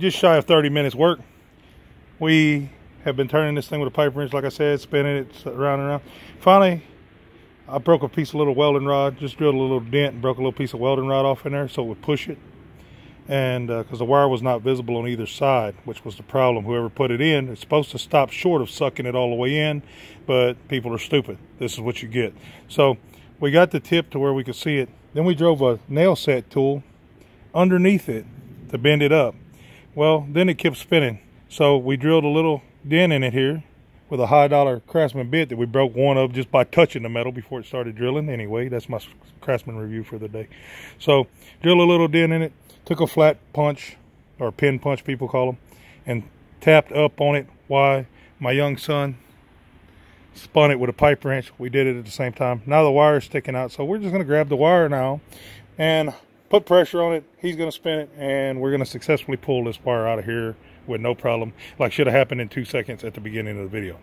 just shy of 30 minutes work. We have been turning this thing with a pipe wrench, like I said, spinning it around and around. Finally, I broke a piece of little welding rod, just drilled a little dent and broke a little piece of welding rod off in there so it would push it. And because uh, the wire was not visible on either side, which was the problem. Whoever put it in, it's supposed to stop short of sucking it all the way in, but people are stupid. This is what you get. So we got the tip to where we could see it. Then we drove a nail set tool underneath it to bend it up. Well, then it kept spinning. So we drilled a little dent in it here with a high dollar Craftsman bit that we broke one of just by touching the metal before it started drilling. Anyway, that's my Craftsman review for the day. So drill a little dent in it, took a flat punch, or pin punch people call them, and tapped up on it Why my young son spun it with a pipe wrench. We did it at the same time. Now the wire is sticking out, so we're just going to grab the wire now and put pressure on it. He's going to spin it, and we're going to successfully pull this wire out of here with no problem, like should have happened in two seconds at the beginning of the video.